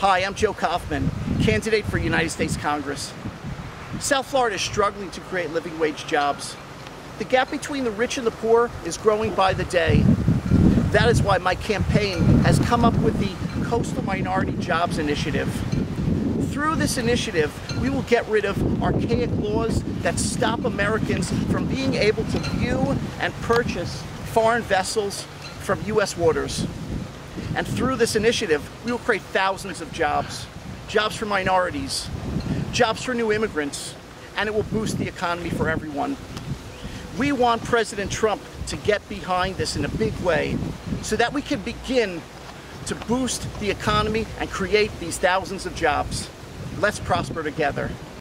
Hi, I'm Joe Kaufman, candidate for United States Congress. South Florida is struggling to create living wage jobs. The gap between the rich and the poor is growing by the day. That is why my campaign has come up with the Coastal Minority Jobs Initiative. Through this initiative, we will get rid of archaic laws that stop Americans from being able to view and purchase foreign vessels from U.S. waters. And through this initiative, we will create thousands of jobs. Jobs for minorities, jobs for new immigrants, and it will boost the economy for everyone. We want President Trump to get behind this in a big way so that we can begin to boost the economy and create these thousands of jobs. Let's prosper together.